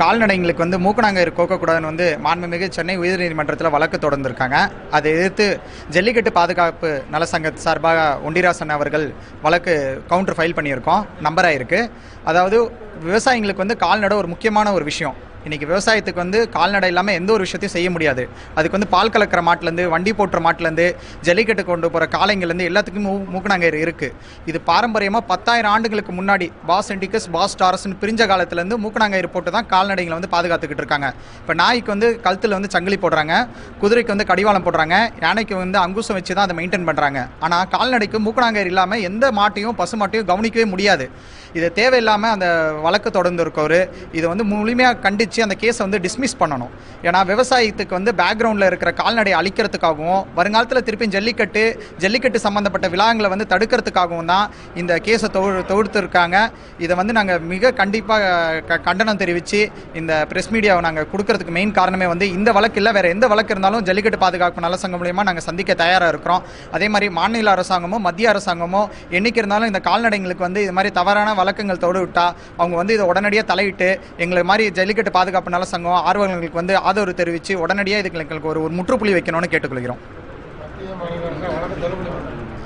கால்நடைங்களுக்கு வந்து மூக்கணாங்கயிறு கோக்கக்கூடாதுன்னு வந்து மாண்புமிகு சென்னை உயர்நீதிமன்றத்தில் வழக்கு தொடர்ந்திருக்காங்க. அதை எதிர்த்து ஜல்லிக்கட்டு பாதுகாப்பு நலசங்க சார்பாக ஒண்டிராசன் அவர்கள் வழக்கு கவுண்டர் ஃபைல் பண்ணியிருக்கோம். நம்பராக இருக்குது அதாவது விவசாயிங்களுக்கு வந்து கால்நடை ஒரு முக்கியமான ஒரு விஷயம். இன்றைக்கி விவசாயத்துக்கு வந்து கால்நடை இல்லாமல் எந்த ஒரு விஷயத்தையும் செய்ய முடியாது. அதுக்கு வந்து பால் கலக்கிற மாட்டிலேருந்து வண்டி போட்டுற மாட்டிலேருந்து ஜல்லிக்கட்டு கொண்டு போகிற காளைங்கலேருந்து எல்லாத்துக்கும் மூ மூக்கணாங்கயிறு இருக்குது இது பாரம்பரியமாக பத்தாயிரம் ஆண்டுகளுக்கு முன்னாடி பாஸ் இண்டிகஸ் பாஸ் டாரஸ்னு பிரிஞ்ச காலத்துலேருந்து மூக்கணாங்கயிறு போட்டு தான் கால்நடைகளை வந்து பாதுகாத்துக்கிட்டு இருக்காங்க. இப்போ நாய்க்கு வந்து கழுத்தில் வந்து சங்கிலி போடுறாங்க குதிரைக்கு வந்து கடிவாளம் போடுறாங்க யானைக்கு வந்து அங்குசம் வச்சு தான் அதை மெயின்டைன் பண்ணுறாங்க ஆனால் கால்நடைக்கு மூக்கணாங்கயிறு இல்லாமல் எந்த மாட்டையும் பசு மாட்டையும் கவனிக்கவே முடியாது. இதை தேவையில்லாமல் அந்த வழக்கு தொடர்ந்து இருக்கவர் இதை வந்து முழுமையாக கண்டித்து அந்த கேஸை வந்து டிஸ்மிஸ் பண்ணணும். ஏன்னா விவசாயத்துக்கு வந்து பேக்ரவுண்டில் இருக்கிற கால்நடையை அழிக்கிறதுக்காகவும் வருங்காலத்தில் திருப்பி ஜல்லிக்கட்டு ஜல்லிக்கட்டு சம்மந்தப்பட்ட விழாங்களை வந்து தடுக்கிறதுக்காகவும் தான் இந்த கேஸை தொகு தொகுத்துருக்காங்க இதை வந்து நாங்கள் மிக கண்டிப்பாக க கண்டனம் தெரிவித்து இந்த ப்ரெஸ் மீடியாவை நாங்கள் கொடுக்கறதுக்கு மெயின் காரணமே வந்து இந்த வழக்கு இல்லை. வேறு எந்த வழக்கு இருந்தாலும் ஜல்லிக்கட்டு பாதுகாப்பு நல சங்கம் மூலியமாக நாங்கள் சந்திக்க தயாராக இருக்கிறோம். அதே மாதிரி மாநில அரசாங்கமோ மத்திய அரசாங்கமோ என்றைக்கு இருந்தாலும் இந்த கால்நடைங்களுக்கு வந்து இது மாதிரி தவறான வழக்கங்கள் தொடு விட்டால் அவங்க வந்து இதை உடனடியாக தலையிட்டு எங்களை மாதிரி ஜல்லிக்கட்டு பாதுகாப்பு நல சங்கம் ஆர்வலர்களுக்கு வந்து ஆதரவு தெரிவித்து உடனடியாக இதுக்கு எங்களுக்கு ஒரு ஒரு முற்றுப்புள்ளி வைக்கணும்னு கேட்டுக்கொள்கிறோம்.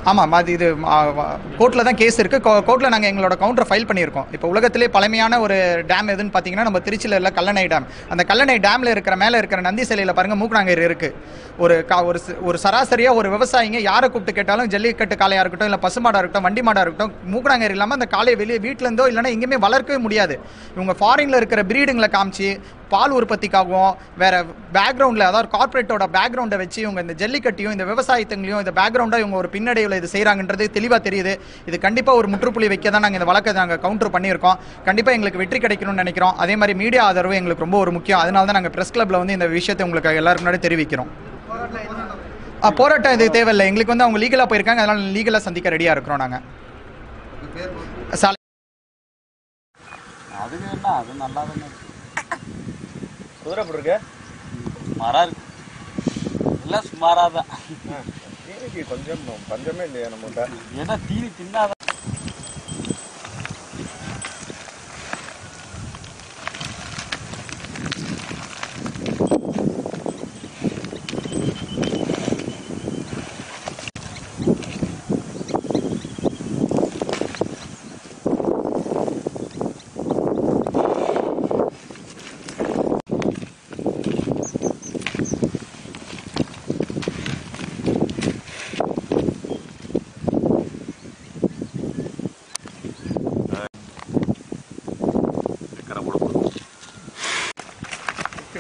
ஆமாம் அது இது கோர்ட்டில் தான் கேஸ் இருக்குது கோர்ட்டில் நாங்கள் எங்களோட கவுண்டரை ஃபைல் பண்ணியிருக்கோம். இப்போ உலகத்திலே பழமையான ஒரு டேம் எதுன்னு பார்த்தீங்கன்னா நம்ம திருச்சியில் இல்லை கல்லணை டேம் அந்த கல்லணை டேமில் இருக்கிற மேலே இருக்கிற நந்தி சிலையில் பாருங்கள் மூக்கநாங்கர் இருக்குது ஒரு கா ஒரு ஒரு சராசரியாக ஒரு விவசாயிங்க யாரை கூப்பிட்டு கேட்டாலும் ஜல்லிக்கட்டு காளையாக இருக்கட்டும் இல்லை பசுமாடாக இருக்கட்டும் வண்டி மாடாக இருக்கட்டும் மூக்கநாங்கர் இல்லாமல் அந்த காளையை வெளியே வீட்டிலேருந்தோ இல்லைன்னா எங்கேயுமே வளர்க்கவே முடியாது. இவங்க ஃபாரினில் இருக்கிற பிரீடுங்களை காமிச்சு பால் உற்பத்திக்காகவும் வேற பேக்ரவுண்டில் அதாவது கார்ப்பரேட்டோட பேக்ரவுண்டை வச்சு இவங்க இந்த ஜல்லிக்கட்டையும் இந்த விவசாயத்துங்களையும் இந்த பேக்ரவுண்டாக இவங்க ஒரு பின்னடைவில் இது செய்கிறாங்கன்றது தெளிவாக தெரியுது. இது கண்டிப்பாக ஒரு முற்றுப்புள்ளி வைக்க தான் நாங்கள் இந்த வழக்கை நாங்கள் கவுண்டர் பண்ணியிருக்கோம். கண்டிப்பாக எங்களுக்கு வெற்றி கிடைக்கணும்னு நினைக்கிறோம். அதே மாதிரி மீடியா ஆதரவு எங்களுக்கு ரொம்ப ஒரு முக்கியம். அதனால தான் நாங்கள் ப்ரெஸ் கிளப்பில் வந்து இந்த விஷயத்தை உங்களுக்கு எல்லாருக்கும் முன்னாடி தெரிவிக்கிறோம். போராட்டம் இது தேவையில்லை. எங்களுக்கு வந்து அவங்க லீகலாக போயிருக்காங்க. அதனால லீகலாக சந்திக்க ரெடியாக இருக்கிறோம் நாங்கள் அதுக்கு என்ன? அது நல்லா தானே இருக்கு? குதிரை சுமாரா இருக்கு. எல்லாம் சுமாரா தான். தீனிக்கு கொஞ்சம் பஞ்சமே இல்லையா நம்மகிட்ட? ஏன்னா தீனி தின்னாதான்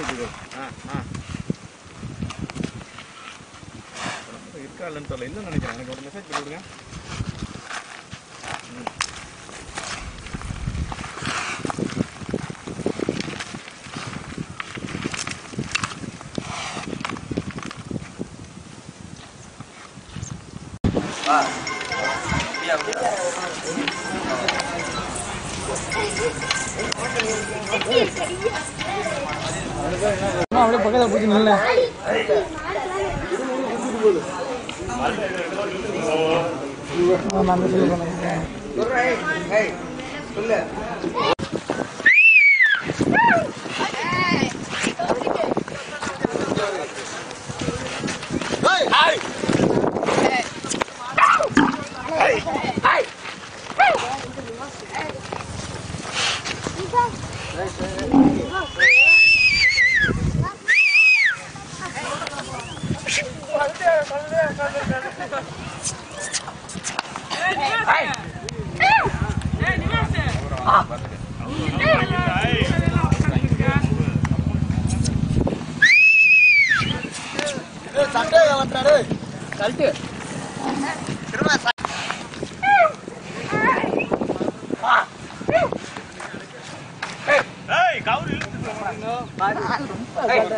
விட்டுவிடு ஆ ஆ. இருக்கா இல்லைன்னு தெரியல. இல்லைன்னு நினைக்கிறேன். எனக்கு ஒரு மெசேஜ் பண்ணிவிடுங்க Yeah. அப்படியே பக்கத்தில் பிடிச்சி நல்ல நான் சொல்லி பண்ணுங்க Hey! சட்டை வந்துட்டாரு கழட்டு திரும்ப கவுரு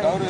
கவுரு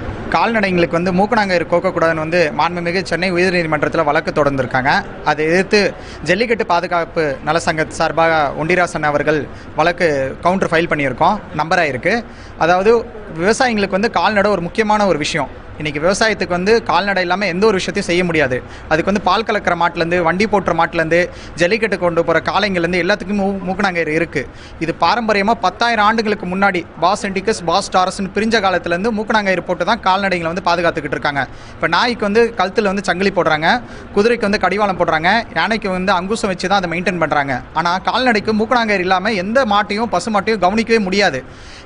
கால்நடைங்களுக்கு வந்து மூக்கணாங்கயிறு கோக்கக்கூடாதுன்னு வந்து மாண்புமிகு சென்னை உயர்நீதிமன்றத்தில் வழக்கு தொடர்ந்திருக்காங்க. அதை எதிர்த்து ஜல்லிக்கட்டு பாதுகாப்பு நலசங்க சார்பாக ஒண்டிராசன் அவர்கள் வழக்கு கவுண்டர் ஃபைல் பண்ணியிருக்கோம். நம்பராக இருக்குது அதாவது விவசாயிங்களுக்கு வந்து கால்நடை ஒரு முக்கியமான ஒரு விஷயம். இன்றைக்கி விவசாயத்துக்கு வந்து கால்நடை இல்லாமல் எந்த ஒரு விஷயத்தையும் செய்ய முடியாது. அதுக்கு வந்து பால் கலக்கிற மாட்டிலேருந்து வண்டி போட்டுற மாட்டிலேருந்து ஜல்லிக்கட்டு கொண்டு போகிற காளைங்கலேருந்து எல்லாத்துக்கும் மூ மூக்கணாங்கயிறு இருக்குது இது பாரம்பரியமாக பத்தாயிரம் ஆண்டுகளுக்கு முன்னாடி பாஸ் இண்டிகஸ் பாஸ் டாரஸ்னு பிரிஞ்ச காலத்துலேருந்து மூக்கணாங்கயிறு போட்டு தான் கால்நடைகளை வந்து பாதுகாத்துக்கிட்டு இருக்காங்க. இப்போ நாய்க்கு வந்து கழுத்தில் வந்து சங்கிலி போடுறாங்க குதிரைக்கு வந்து கடிவாளம் போடுறாங்க யானைக்கு வந்து அங்குசம் வச்சு தான் அதை மெயின்டைன் பண்ணுறாங்க ஆனால் கால்நடைக்கு மூக்கணாங்கயிறு இல்லாமல் எந்த மாட்டையும் பசு மாட்டையும் கவனிக்கவே முடியாது.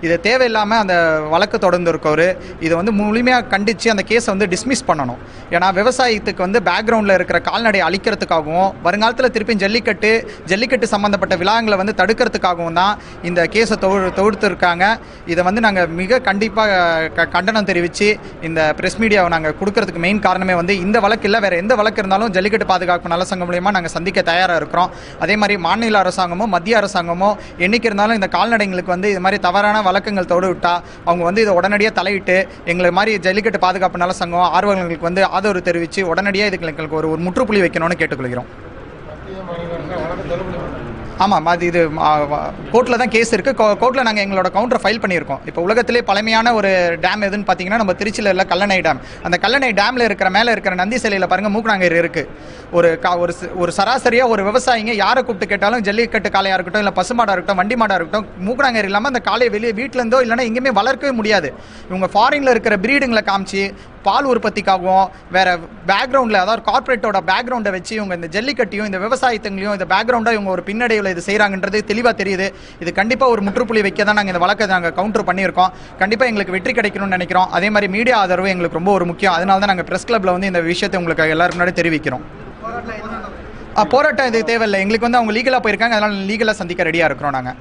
இது தேவையில்லாமல் அந்த வழக்கு தொடர்ந்து இருக்கவர் இதை வந்து முழுமையாக கண்டித்து அந்த கேஸை வந்து டிஸ்மிஸ் பண்ணணும். ஏன்னா விவசாயத்துக்கு வந்து பேக்ரவுண்டில் இருக்கிற கால்நடை அழிக்கிறதுக்காகவும் வருங்காலத்தில் திருப்பி ஜல்லிக்கட்டு ஜல்லிக்கட்டு சம்மந்தப்பட்ட விழாங்களை வந்து தடுக்கிறதுக்காகவும் தான் இந்த கேஸை தொகு தொகுத்துருக்காங்க இதை வந்து நாங்கள் மிக கண்டிப்பாக க கண்டனம் தெரிவித்து இந்த ப்ரெஸ் மீடியாவை நாங்கள் கொடுக்கறதுக்கு மெயின் காரணமே வந்து இந்த வழக்கு இல்லை. வேறு எந்த வழக்கு இருந்தாலும் ஜல்லிக்கட்டு பாதுகாப்பு நல சங்கம் மூலியமாக நாங்கள் சந்திக்க தயாராக இருக்கிறோம். அதே மாதிரி மாநில அரசாங்கமோ மத்திய அரசாங்கமோ என்றைக்கு இருந்தாலும் இந்த கால்நடைங்களுக்கு வந்து இது மாதிரி தவறான வழக்கங்கள் தொடு விட்டால் அவங்க வந்து இதை உடனடியாக தலையிட்டு எங்களை மாதிரி ஜல்லிக்கட்டு பாதுகாப்பு நல சங்கம் ஆர்வலர்களுக்கு வந்து ஆதரவு தெரிவித்து உடனடியாக இதுக்கு எங்களுக்கு ஒரு ஒரு முற்றுப்புள்ளி வைக்கணும்னு கேட்டுக்கொள்கிறோம். ஆமாம் அது இது கோர்ட்டில் தான் கேஸ் இருக்குது கோர்ட்டில் நாங்கள் எங்களோட கவுண்டரை ஃபைல் பண்ணியிருக்கோம். இப்போ உலகத்திலே பழமையான ஒரு டேம் எதுன்னு பார்த்தீங்கன்னா நம்ம திருச்சியில் உள்ள கல்லணை டேம் அந்த கல்லணை டேமில் இருக்கிற மேலே இருக்கிற நந்தி சிலையில் பாருங்கள் மூக்கநாங்கர் இருக்குது ஒரு கா ஒரு ஒரு சராசரியாக ஒரு விவசாயிங்க யாரை கூப்பிட்டு கேட்டாலும் ஜல்லிக்கட்டு காளையாக இருக்கட்டும் இல்லை பசுமாடாக இருக்கட்டும் வண்டி மாடாக இருக்கட்டும் மூக்கநாங்கர் இல்லாமல் அந்த காளையை வெளியே வீட்டிலேருந்தோ இல்லைன்னா எங்கேயுமே வளர்க்கவே முடியாது. இவங்க ஃபாரினில் இருக்கிற பிரீடுங்களை காமிச்சு பால் உற்பத்திக்காகவும் வேறு பேக்ரவுண்டில் அதாவது கார்ப்பரேட்டோட பேக்ரவுண்டை வச்சு இவங்க இந்த ஜல்லிக்கட்டையும் இந்த விவசாயத்துங்களையும் இந்த பேக்ரவுண்டாக இவங்க ஒரு பின்னடைவில் இது செய்கிறாங்கன்றது தெளிவாக தெரியுது. இது கண்டிப்பாக ஒரு முற்றுப்புள்ளி வைக்க தான் நாங்கள் இந்த வழக்கை நாங்கள் கவுண்டர் பண்ணியிருக்கோம். கண்டிப்பாக எங்களுக்கு வெற்றி கிடைக்கணும்னு நினைக்கிறோம். அதே மாதிரி மீடியா ஆதரவு எங்களுக்கு ரொம்ப ஒரு முக்கியம். அதனால தான் நாங்கள் ப்ரெஸ் கிளப்பில் வந்து இந்த விஷயத்தை உங்களுக்கு எல்லாரும் முன்னாடி தெரிவிக்கிறோம். போராட்டம் இது தேவையில்லை. எங்களுக்கு வந்து அவங்க லீகலாக போயிருக்காங்க. அதனால் லீகலாக சந்திக்க ரெடியாக இருக்கிறோம் நாங்கள்